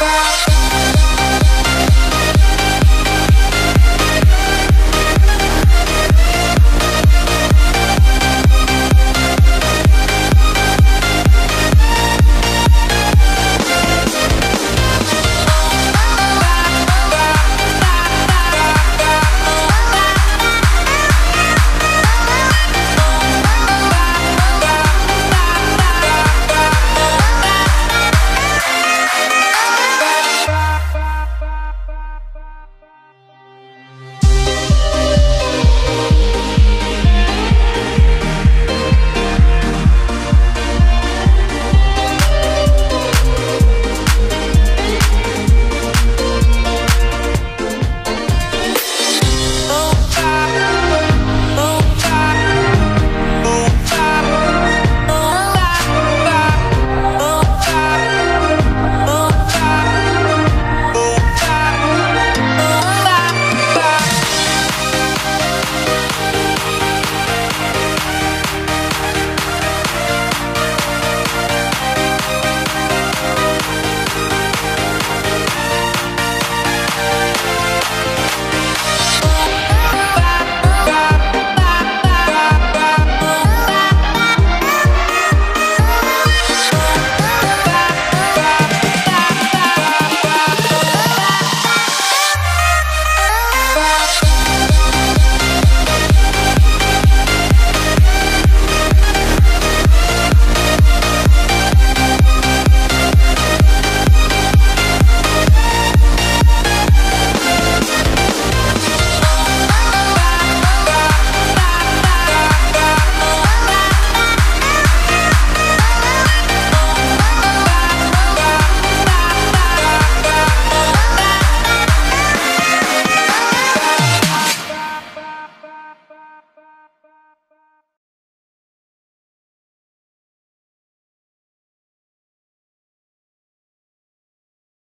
Bye.